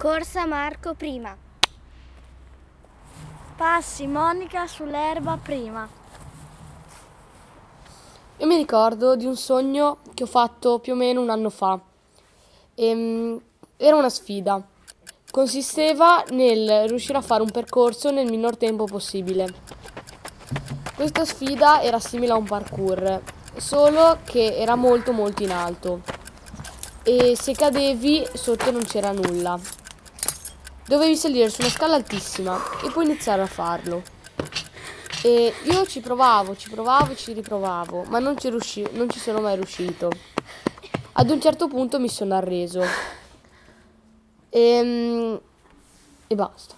Corsa Marco prima. Passi Monica sull'erba prima. Io mi ricordo di un sogno che ho fatto più o meno un anno fa. Ehm, era una sfida. Consisteva nel riuscire a fare un percorso nel minor tempo possibile. Questa sfida era simile a un parkour, solo che era molto molto in alto e se cadevi sotto non c'era nulla. Dovevi salire su una scala altissima e poi iniziare a farlo. E io ci provavo, ci provavo, ci riprovavo, ma non ci, non ci sono mai riuscito. Ad un certo punto mi sono arreso. E, e basta.